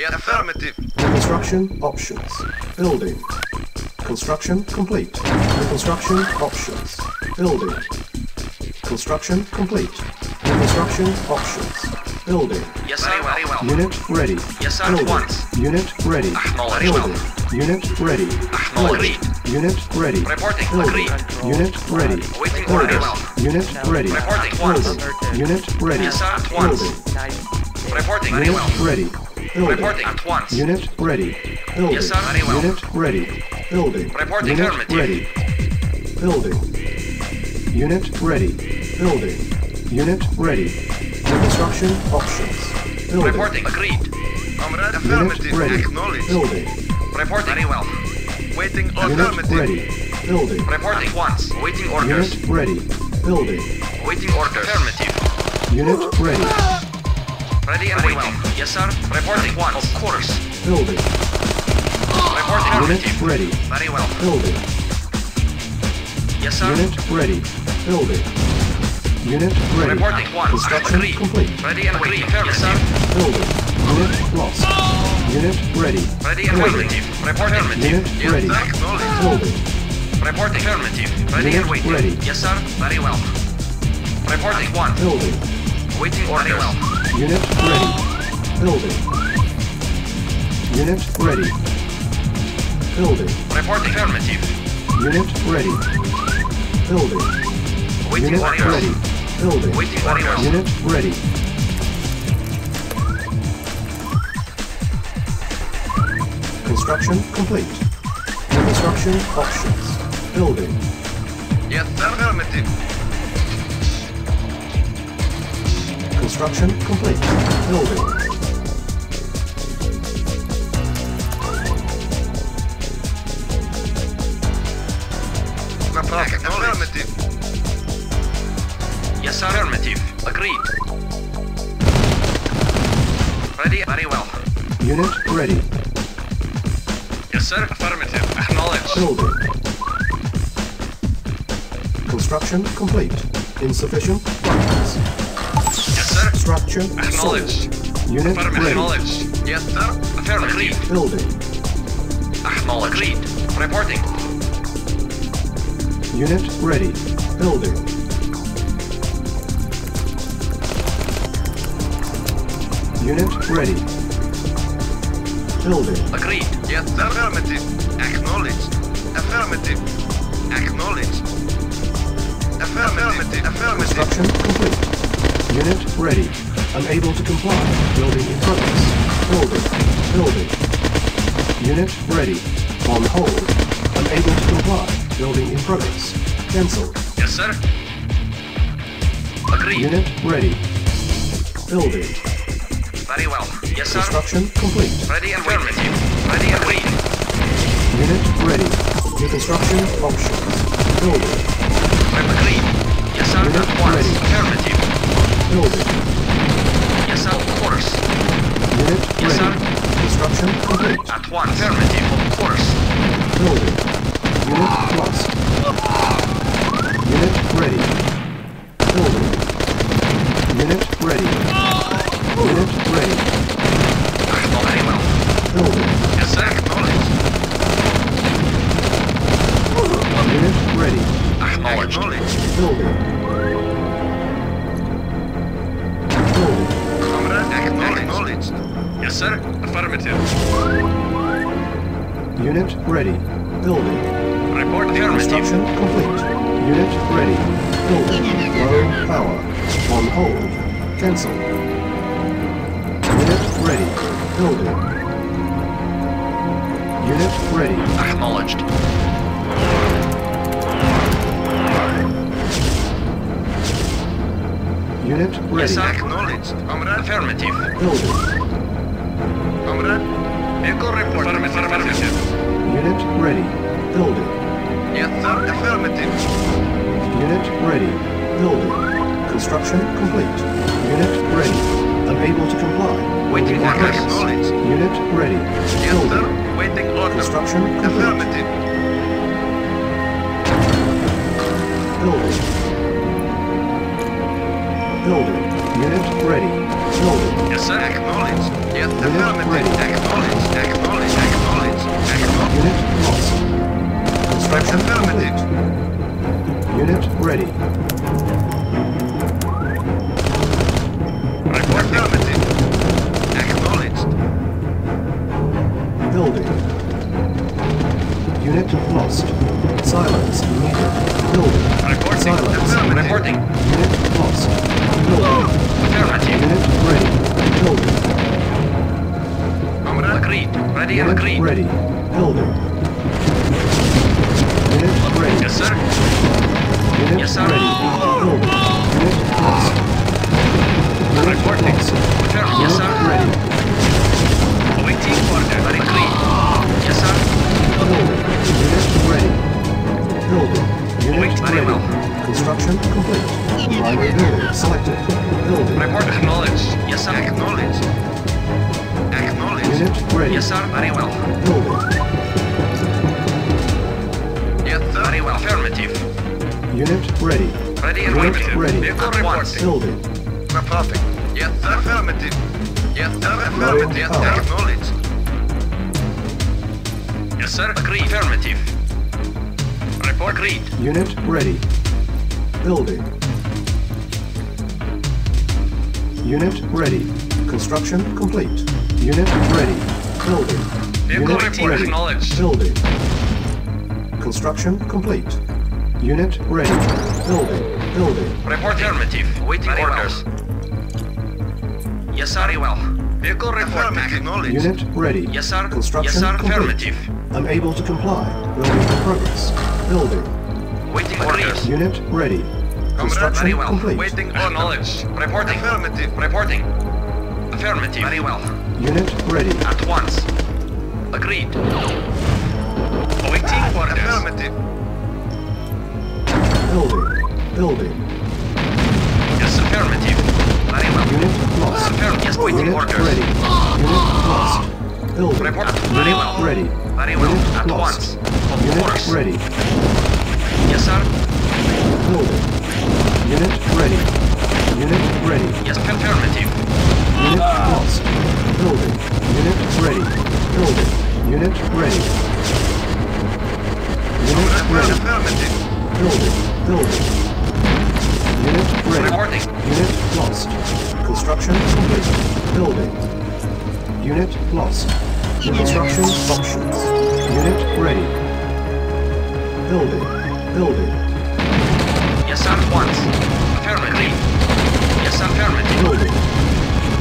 Yeah, affirmative. Construction options. Building. Construction complete. Construction options. Building. Construction complete. Construction options. Building. Yes, sir. Very well. Unit ready. Yes, sir. Building. once. Unit ready. Building. Unit ready. Agreed. Unit ready. Reporting. Building. Unit ready. Waiting Building. Well. Unit ready. Reporting once. Unit ready. Yes, sir. Once. Building. Reporting. Unit ready. Building. Reporting. At once. Unit ready. Building. Yes, sir. Very well. Unit ready. Building. Reporting Unit affirmative. ready. Building. Unit ready. Building. Unit ready. Construction options. Building. Reporting. Agreed. Comrade. Unit ready. Building. Reporting. Very well. Waiting Unit ready. Building. Reporting. At once. Waiting orders. Unit ready. Building. Waiting orders. Affirmative. Unit ready. Ready and waiting. Well. Yes, sir. Reporting once. Of course. Building. Reporting Unit ready. Very well. Building. Yes, sir. Unit ready. Building. Unit ready. Reporting once. Construction Agreed. complete. Ready and waiting. Yes, sir. Building. Unit lost. Unit ready. Ready and Building. waiting. Reporting. Unit ready. Building. Reporting affirmative. Ready Unit and waiting. ready. Yes, sir. Very well. Reporting one. Building. Waiting orders. Very well. Unit ready. Building. Unit ready. Building. Reporting affirmative. Unit ready. Building. Waiting Unit orders. ready. Building. Waiting orders. Unit ready. Construction complete. Construction options. Building. Yes. Affirmative. Construction complete. Building. Affirmative. Yes, sir. Affirmative. Agreed. Ready? Very well. Unit ready. Yes, sir. Affirmative. Acknowledged. Building. Construction complete. Insufficient funds. Yes, sir. Structure Acknowledged. sold. Unit Affirmative. ready. Acknowledged. Yes, sir. Affirmative. Agreed. Building. Acknowledged. Agreed. Reporting. Unit ready. Building. Unit ready. Building. Agreed. Yes, sir. Affirmative. Acknowledged. Affirmative. Acknowledged. Affirmative. Affirmative. Construction complete. Unit ready. Unable to comply. Building in progress. Building. Building. Unit ready. On hold. Unable to comply. Building in progress. Cancel. Yes, sir. Agreed. Unit ready. Building. Very well. Yes, sir. Construction complete. Ready and waiting. Ready and waiting. Unit ready. New construction options. Building. Agreed. Yes, sir. Unit ready. Affirmative. Building. Yes, sir. Of course. Unit Yes, ready. sir. Construction complete. At once. Affirmative. Of course. Building. Unit lost. Unit ready. Unit Yes, ready. sir. Acknowledged. Comrade. Affirmative. Building. Comrade. Echo report. Affirmative. Affirmative. Unit ready. Building. Yes, sir. Affirmative. Unit ready. Building. Construction complete. Unit ready. Unable to comply. Waiting Building in orders. progress. Acknowledged. Unit ready. Yes, Building. sir. Waiting order. Construction complete. Affirmative. Building. Building. Unit ready. Building. Yes, sir. Acknowledged. Yes, Unit ready. Acknowledged. Acknowledged. Acknowledged. Acknowledged. Unit lost. Construction Affirmative. Unit ready. Very well. Affirmative. Unit ready. Ready and Unit waiting. ready. Vehicle reporting. Building. Reporting. Yes, sir. Affirmative. Yes, sir. Affirmative. Yes, sir. Acknowledged. Yes, sir. Agreed. Affirmative. Report agreed. Unit ready. Building. Unit ready. Construction complete. Unit ready. Building. Vehicle Unit report ready. acknowledged. Building. Construction complete. Unit ready. Building. Building. Report affirmative. Waiting orders. Yes, sir. Very well. Vehicle report acknowledged. Unit ready. Yes, sir. Construction Yes, sir. complete. Affirmative. Unable to comply. Building in progress. Building. Waiting orders. Unit ready. Construction Very well. complete. Waiting for knowledge. Reporting. Affirmative. Reporting. Affirmative. Very well. Unit ready. At once. Agreed. Awaiting orders. Affirmative. Building. Building. Yes, affirmative. Very well. Unit lost. Affirmative. Yes, waiting Unit orders. ready. Unit lost. Building. Report. Very well. ready. Very well. Unit At lost. once. Of Unit course. ready. Yes, sir. Building. Unit ready. Unit ready. Yes, affirmative. Unit lost. Building. Unit ready. Building. Unit ready. Unit ready. Building. Building. Unit ready. Reporting. Unit lost. Construction complete. Building. Unit lost. Construction options. Unit ready. Building. Building. Yes. At once. Affirmative. Yes, affirmative. Building.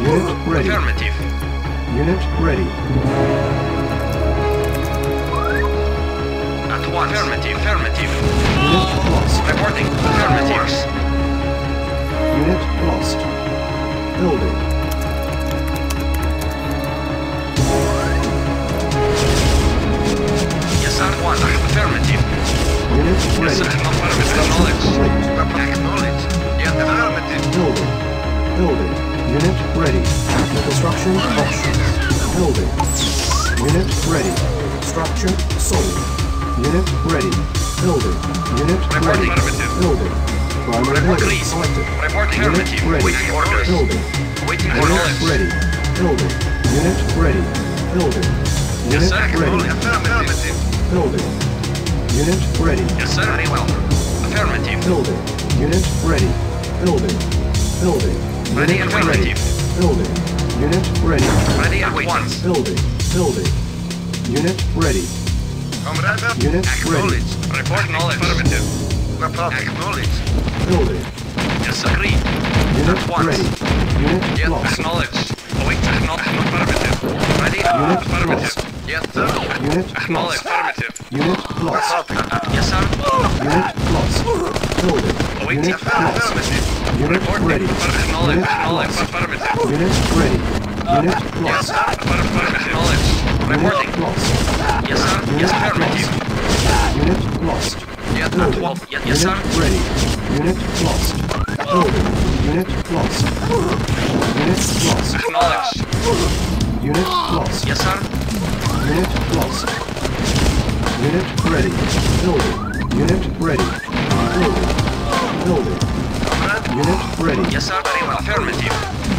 Unit ready. Affirmative. Unit ready. At once. Affirmative. Affirmative. Unit lost. Reporting. Affirmative. Unit lost. Building. Yes, sir. At once. Affirmative. Unit Yes, ready. sir. Affirmative. Acknowledged. complete. Yes, affirmative. Building. Building. Unit ready. Construction options. Building. Unit ready. Structure sold. Unit ready. Building. Unit Report ready. Building. Primary Report building selected. Report Unit ready. Waiting orders. Building. Waiting Unit knowledge. ready. Building. Unit ready. Building. Yes, Unit sir. ready. Affirmative. Building. Unit ready. Yes, sir. Very well. Affirmative. Building. Unit ready. Building. Building. Ready Unit affirmative. Building. Unit ready. Ready at once. Building. Building. Unit ready. Unit ready. Report knowledge. Affirmative. Acknowledged. Building. Yes, agreed. Unit At once. ready. Unit Yes, lost. acknowledged. Await acknowledged. Affirmative. Ready? Unit Affirmative. lost. Yes, sir. Unit Acknowledged. lost. Affirmative. Unit lost. Yes, sir. Unit lost. Building. Await Unit lost. affirmative. Unit Reporting. ready. Acknowledged. Unit Acknowledged. lost. Affirmative. Unit ready. Unit lost. Yes, sir. Affirmative. Acknowledged. Reporting. Yes, sir. Yes, affirmative. Unit lost. At Building. once. Yes, Unit sir. ready. Unit lost. Building. Unit lost. Unit lost. Acknowledged. Unit lost. Yes, sir. Unit lost. Unit ready. Building. Unit ready. Building. Building. Unit ready. Yes, sir. Well. Affirmative.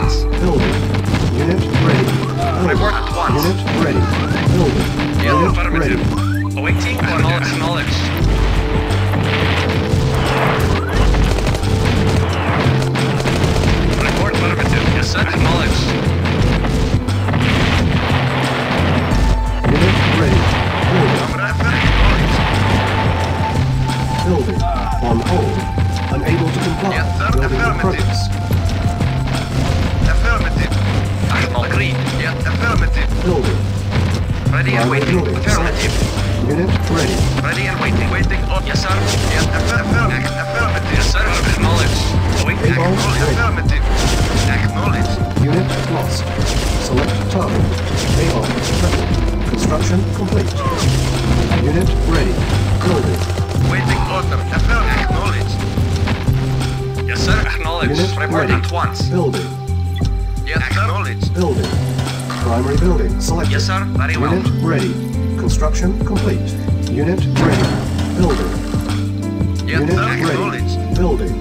once. Building. Unit ready. Building. Report once. Unit ready. Building. Yeah, Unit affirmative. ready. Awaiting order. Acknowledged. Report affirmative. Yes, sir. Acknowledged. Unit ready. Building. Building. On hold. Unable to comply. Yes, sir. Building. Affirmative. Affirmative. Building. Ready and waiting. building Affirmative. Unit ready. Ready and waiting. Waiting. Oh, yes, sir. Yes, affirmative. Affirmative. Yes, sir. Oh, hey, boss. Acknowledged. Ready. Affirmative. Acknowledged. Unit lost. Select target. AON ready. Construction complete. Unit ready. Building. Waiting order. Affirmative. Acknowledged. Yes, sir. Acknowledged. Unit Report ready. at once. Building. Yes, acknowledged. Building. Primary building selected. Yes, sir. Very well. Unit ready. Construction complete. Unit ready. Building. Yes, Unit ready. Building.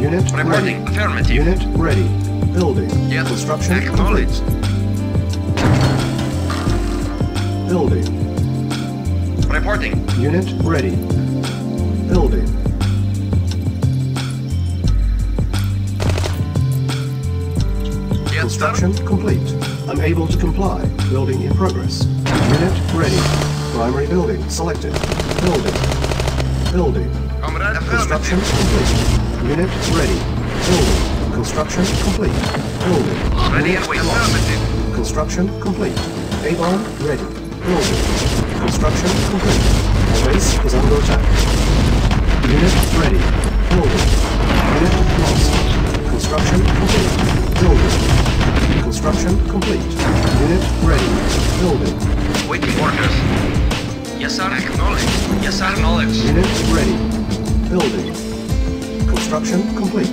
Unit Reporting. ready. Affirmative. Unit ready. Building. Yes, Construction complete. Building. Reporting. Unit ready. Building. Construction complete. Unable to comply. Building in progress. Unit ready. Primary building selected. Building. Building. Comrade. Construction complete. Unit ready. Building. Construction complete. Building. Ready and lost. Construction complete. A-bomb ready. Building. Construction complete. Our base is under attack. Unit ready. Building. Unit lost. Construction complete. Building. Construction complete. Unit ready. Building. Waiting orders. Yes, sir. Acknowledge. Yes, sir. Acknowledge. Unit ready. Building. Construction complete.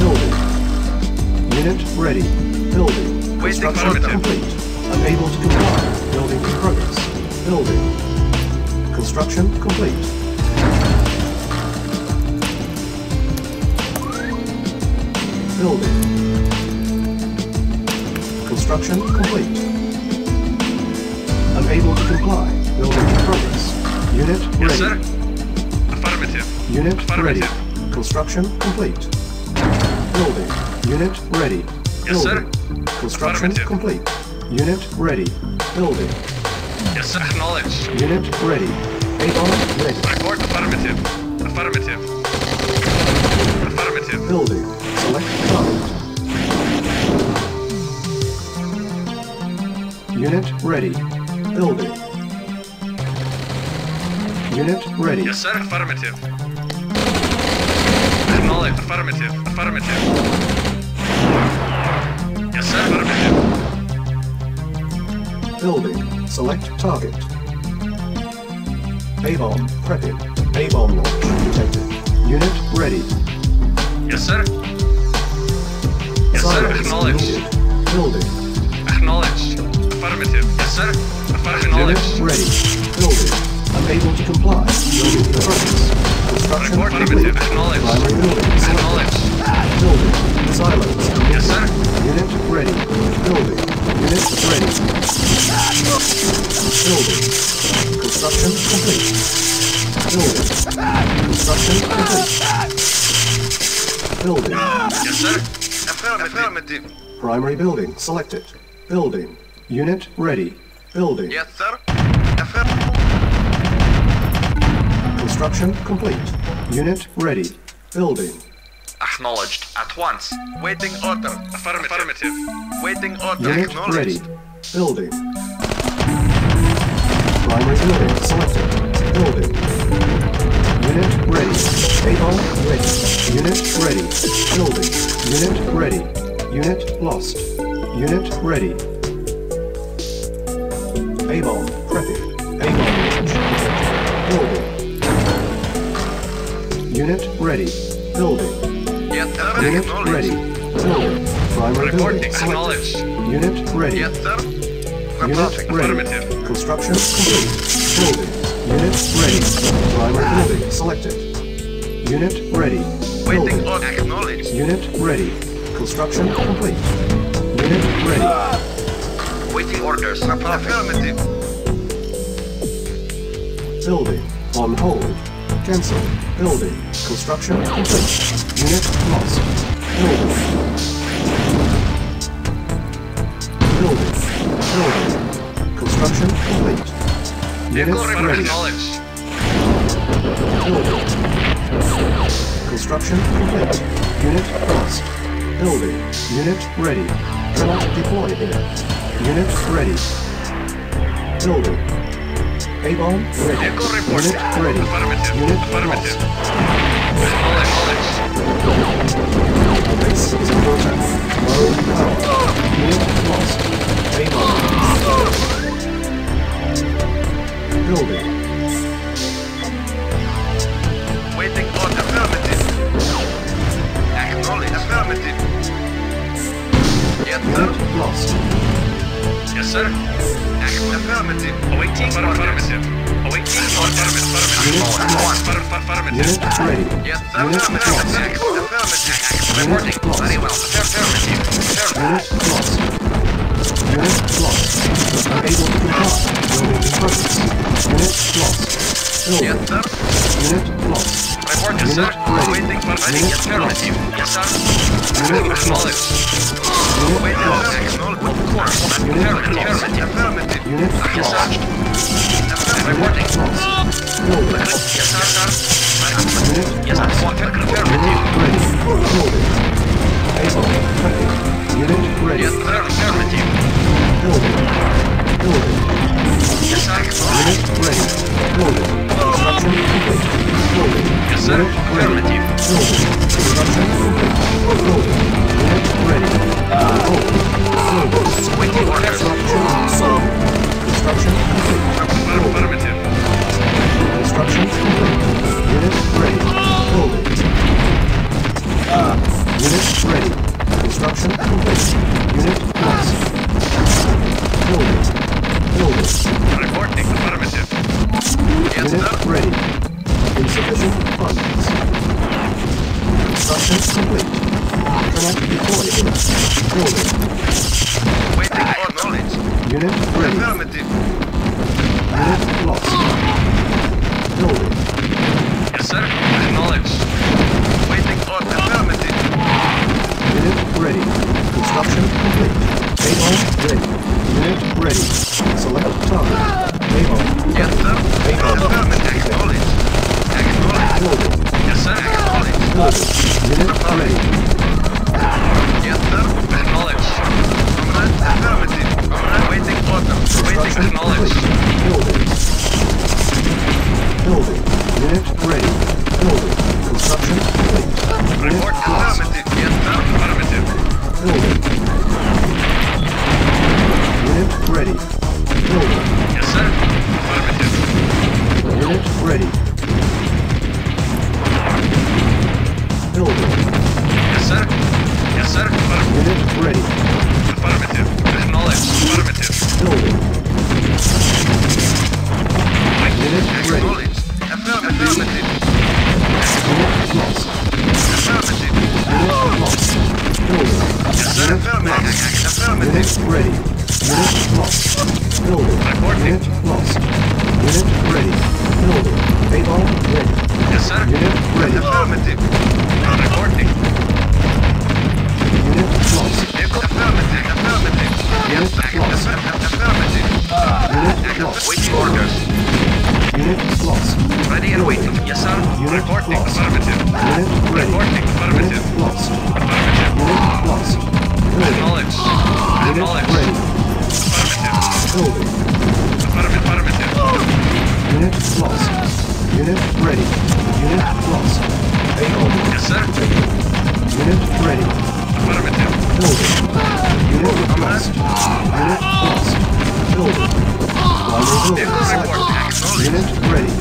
Building. Unit ready. Building. Waiting Construction complete. Unable to comply. Building in progress. Building. Construction complete. Building. Construction complete. Unable to comply. Building in progress. Unit ready. Yes, sir. Affirmative. Unit ready. Construction complete. Building. Unit ready. Yes, sir. Building. Construction complete. Unit ready. Building. Yes, sir. Acknowledged. Unit ready. A-bomb ready. Report affirmative. Affirmative. Affirmative. Building. Unit ready. Building. Unit ready. Yes, sir. Affirmative. Acknowledged. Affirmative. Affirmative. Yes, sir. Affirmative. Building. Select target. A-bomb prepping. A-bomb launch detected. Unit ready. Yes, sir. Yes, sir. Acknowledged. needed. Building. Acknowledged. Affirmative. Yes, sir. Affirmative. Unit ready. Building. Unable to comply. Building in. Construction Report complete. affirmative. Acknowledged. Primary building. Acknowledged. Building. Silence. Yes, sir. Unit ready. Building. Unit ready. Building. Construction complete. Building. Construction complete. Building. Yes, sir. Affirmative. Affirmative. Primary building selected. Building. Unit ready. Building. Yes, sir. Affirmative. Construction complete. Unit ready. Building. Acknowledged. At once. Waiting order. Affirmative. Affirmative. Waiting order. Unit Acknowledged. ready. Building. Primary building selected. Building. Unit ready. A-bomb ready. Unit ready. Building. Unit ready. Unit lost. Unit ready. Prepping. A-bomb launch. Building. Unit ready. Building. Yes, sir. Unit ready. Building. Primary Reporting. building selected. Acknowledged. Unit ready. Yes, sir. Unit ready. Construction complete. Building. Unit ready. Primary building selected. Unit ready. Waiting on acknowledged. Unit ready. Construction complete. Unit ready. Waiting orders. Affirmative. Building. On hold. Cancel. Building. Construction complete. Unit lost. Building. Building. Building. Construction complete. Unit ready. Building. Construction complete. Unit lost. Building. Unit ready. Cannot deploy here. Unit ready. Building. A-bomb ready. Unit ready. Affirmative. Unit Affirmative. lost. Acknowledged. The base is attack. Low power. Unit lost. A-bomb. Building. Waiting on affirmative. Acknowledged. Affirmative. Yes, sir. Sir. Affirmative. Awaiting affirmative. Awaiting affirmative. Affirmative. Unit ready. Yes, sir. Unit lost. Affirmative. Reporting. Very well. Affirmative. Unit lost. Unit lost. Unable to comply. Building in progress. Unit lost. Yes, sir. Unit lost. Report, sir. Waiting for. Unit Affirmative. Yes, sir. Unit Acknowledged. Waiting lost. acknowledged. Of course. Affirmative. Affirmative. Unit. Affirmative. Reporting. Yes, sir, sir. Yes, sir. Affirmative. Able. Unit ready. Yes, sir. Affirmative. Building. Building. Yes, sir. Acknowledged. Unit ready. Building. Construction complete. Building. Yes, sir. Unit ready. Affirmative. Building. Ready. Unit ready. Select target. Acknowledged. Building. Yes, sir. Construction complete. Report affirmative. Yes, sir. Affirmative. Building. Unit ready. Building. Yes, sir. Affirmative. Unit ready. Building. Yes, sir. Yes, sir. Affirmative. Unit ready. Affirmative. Acknowledged. Affirmative. Building. Unit ready. Acknowledged. Affirmative. Unit lost. Affirmative. Unit lost. Building. Yes, sir. Affirmative. Affirmative. Unit ready. Unit lost. Building. Unit lost. Unit ready. Building. A-bomb ready. Yes, sir. Unit ready. Affirmative. Reporting. Unit lost. Affirmative. Affirmative. Yes, lost. affirmative. Unit lost. Waiting orders. Unit lost. Ready and waiting. Yes, sir. Unit Reporting. lost. Affirmative. Unit ready. Reporting. Affirmative. Unit lost. Affirmative. Unit lost. Building. Acknowledged. Unit Acknowledged. ready. Building. Affirmative. Affirmative. Unit lost. Unit ready. Unit lost. A-bomb. Yes, sir. Unit ready. Affirmative. Building. Unit lost. Unit lost. Building. Vehicle. Unit ready.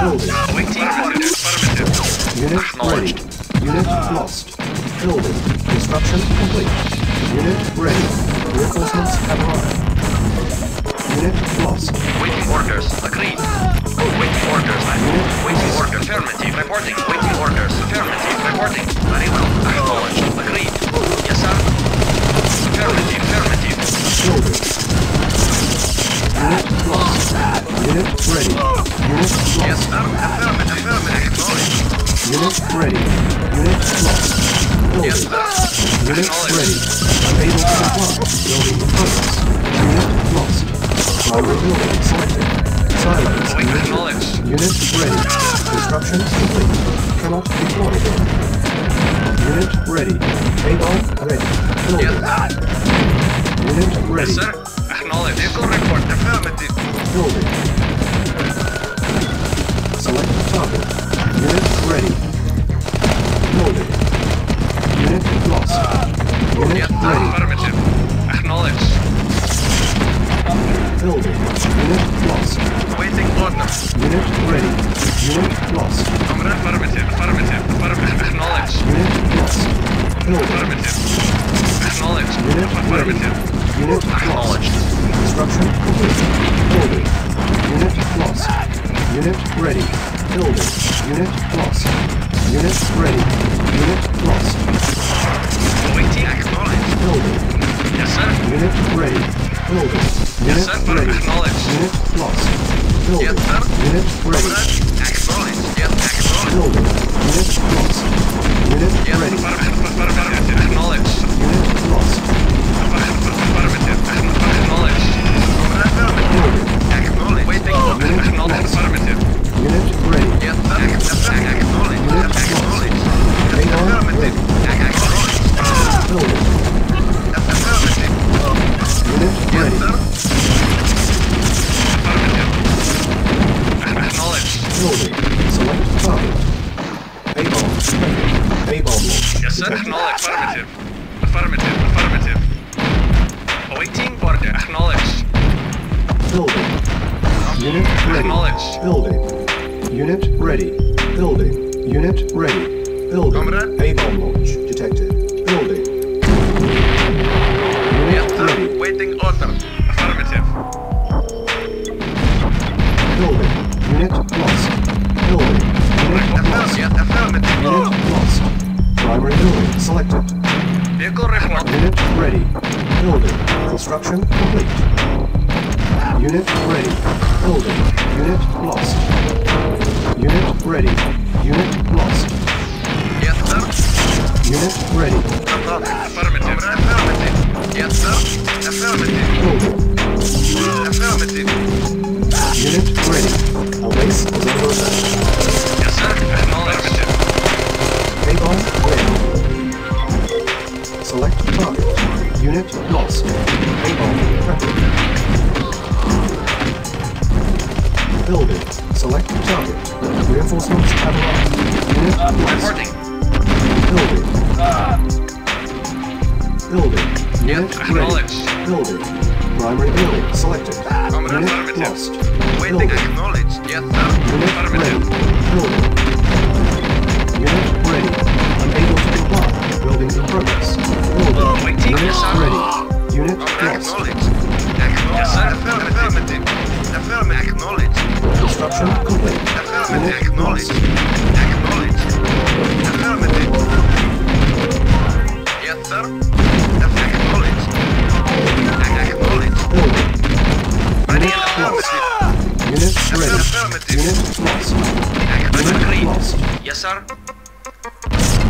Building. Waiting orders. Affirmative. Unit ready. Unit lost. Building. Construction complete. Unit ready. Reinforcements have arrived. Unit lost. Waiting orders. Agreed. Waiting orders. Waiting orders. Affirmative. Reporting. Waiting orders. Affirmative. Reporting. Very well. Acknowledged. Agreed. Yes, sir. Affirmative. Affirmative. Building. Unit lost. Unit ready. Unit lost. Yes, sir. Affirmative. Affirmative. Acknowledged. Unit ready. Unit lost. Yes, sir. Unit ready. Unable to comply. Building in. Unit lost. Primary building selected. Silos emitted. Unit ready. Construction complete. Cannot deploy again. Unit ready. Able ready. Unit ready. Yes, sir. Acknowledged. Vehicle report. Affirmative. Building. Select target. Unit ready. Building. Unit lost. Unit Yes, ready. Affirmative. Acknowledged. Building. Unit lost. Waiting orders. Unit ready. Unit lost. Affirmative. Affirmative. Affirmative. Acknowledged. Unit lost. Building. Affirmative. Acknowledged. Unit affirmative. ready. Unit. Acknowledged. Construction complete. Building. Unit lost. Unit ready. Building. Unit lost. Unit ready. Unit lost. Waiting. Acknowledged. Building. Yes, sir. Unit ready. Building. Unit sir. ready. Acknowledged. Unit lost. Building. Yes. Unit ready. Comrade. Acknowledged. Yes, acknowledged. Building. Unit lost. Unit Yes, ready. affirmative. Unit ready. Building. Unit ready. Building. Comrade. A-bomb launch detected. Building. Yes, Unit sir. ready. Waiting order. Affirmative. Building. Unit lost. Building. Unit lost. Yes, affirmative. Unit lost. Primary building selected. Vehicle report. Unit ready. Building. Construction complete. Unit ready. Building. Unit lost. Unit ready. Unit lost. Yes, sir. Unit ready. Affirmative. Affirmative. Yes, sir. Affirmative. Affirmative. Unit ready. Our base is under attack. Yes, sir. Acknowledged. A-bomb ready. Select target. Unit lost. A-bomb prepping. Building. Select the target. Reinforcements arrived. Unit lost. Reporting. Building. Uh. Building. Unit acknowledged. ready. Building. Primary building selected. Comrade Unit lost. Waiting. Building. Acknowledged. Yes, sir. Unit ready. Building. Unit ready. Unable to comply. Building in progress. Building. Oh, Waiting, Unit yes, ready. Unit Comrade lost. acknowledged. Acknowledged. Yes, sir. Affirmative. Affirmative. Affirmative. Acknowledged. Construction complete. Affirmative. Acknowledged. Acknowledged. Affirmative. Yes, sir. Acknowledged. Acknowledged. Building. Ready Unit and lost. affirmative. Unit ready. Affirmative. Unit lost. Unit lost. Yes, sir.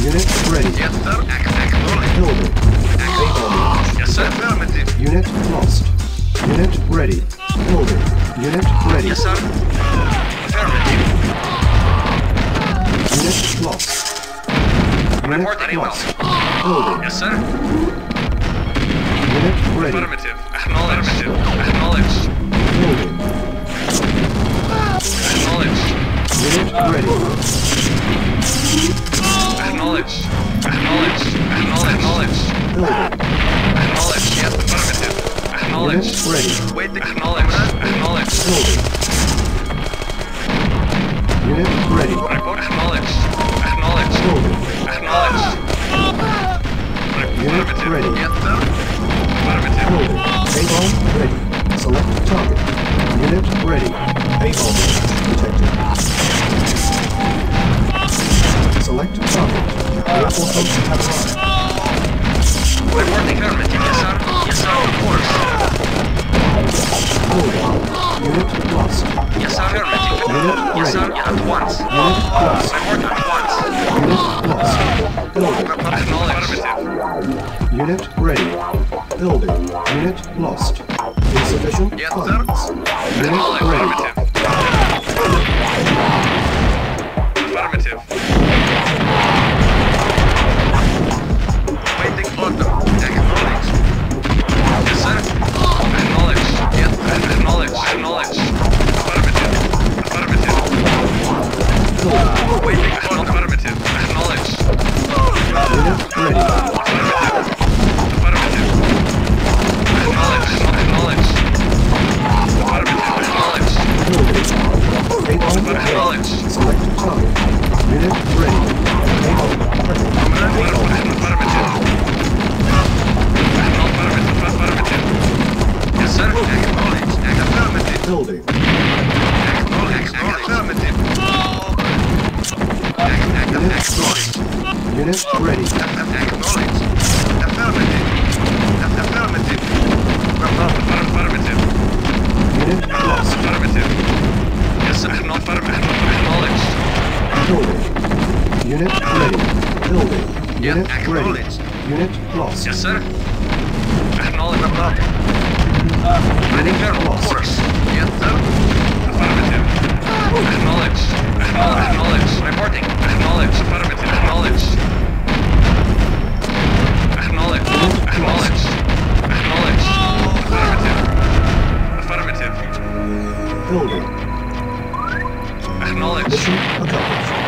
Unit ready. Yes, sir. Acknowledged. Building. A-bomb. Yes, sir. Affirmative. Unit lost. Unit ready. Building. Unit ready. Yes, sir. Affirmative. Unit lost. Unit Report very well. lost. Building. Yes, sir. Unit ready. Affirmative. Acknowledged. Acknowledged. Building. Acknowledged. Unit ready. Building. Unit lost. Insufficient Yes, sir. funds. Unit ready. Affirmative. Waiting order. Acknowledged. Yes, sir. Acknowledged. Yes, acknowledged. Acknowledged. Affirmative. Affirmative. Building. Waiting A-bomb ready. Acknowledged. Select target. Unit ready. Affirmative. building. Unit ready. Acknowledged. Affirmative. Affirmative. Affirmative. Unit lost. Affirmative. Yes, sir. Acknowledged. Building. Unit ready. Building. Yeah, Unit ready. Unit lost. Yes, sir. Acknowledged. Ready for of course. Yes, sir. Affirmative. Acknowledged. Acknowledged. Acknowledged. Reporting. Acknowledged. Acknowledged. Oh, Affirmative. Affirmative. Building. Acknowledged. Mission.